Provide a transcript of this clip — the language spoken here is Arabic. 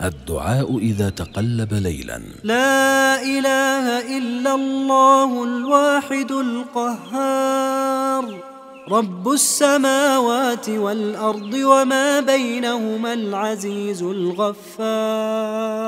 الدعاء إذا تقلب ليلا. لا إله إلا الله الواحد القهار. رب السماوات والأرض وما بينهما العزيز الغفار.